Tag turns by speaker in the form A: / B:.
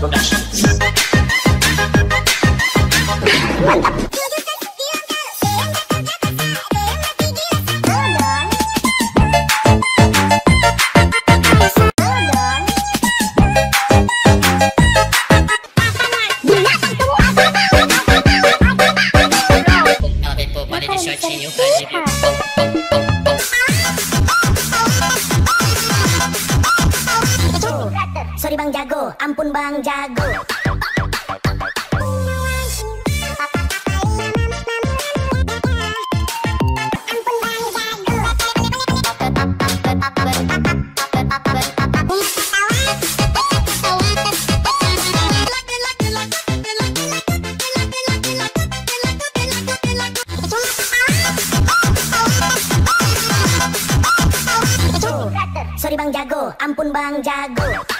A: production. Exibir.
B: Sorry Bang Jago, ampun Bang Jago. Sorry Bang Jago, ampun Bang Jago.